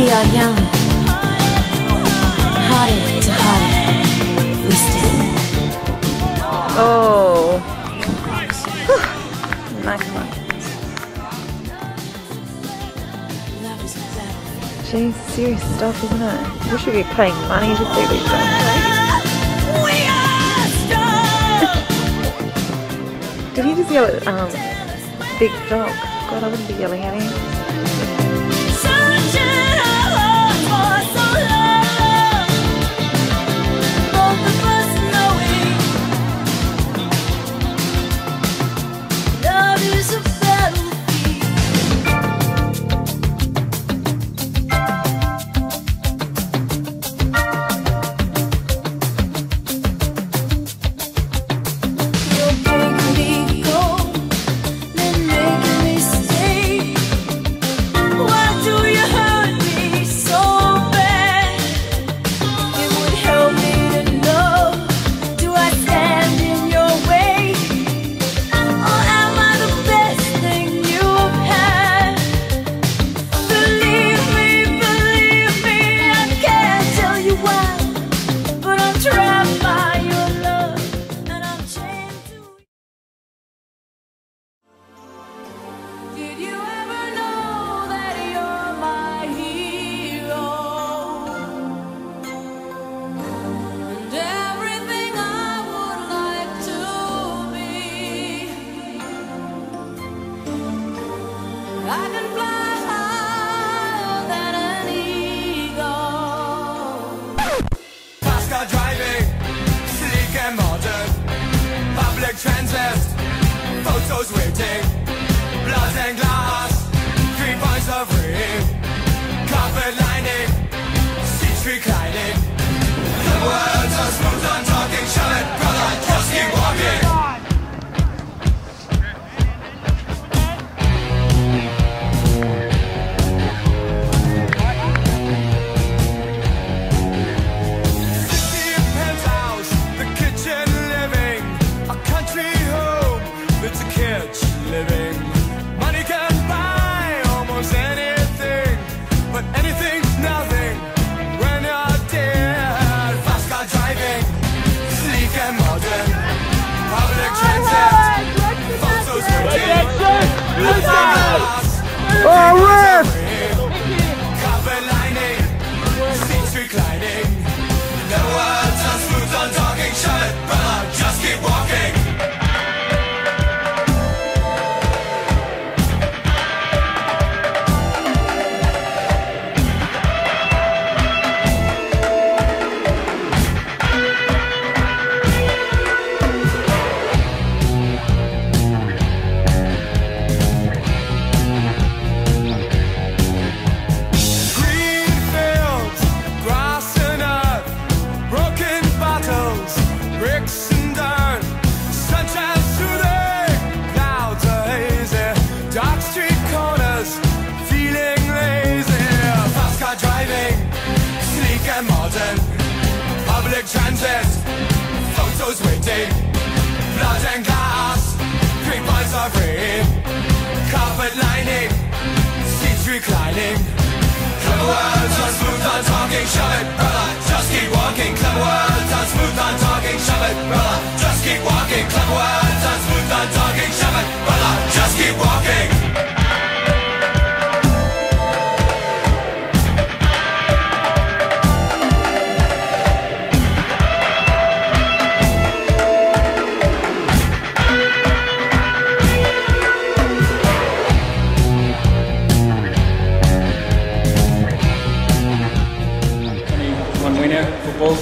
We are young, hearted to hearted, we stand. Oh, nice one. Jeez, serious stuff, isn't it? We should be paying money to see these things. Did he just yell at um, Big Dog? God, I wouldn't be yelling at him. contest. Photos waiting, blood and glass, three points of ring, carpet. streak climbing. transit. Photos waiting Blood and glass Green blinds are free Carpet lining. Seats reclining. The words are smooth on talking shut зрения футбол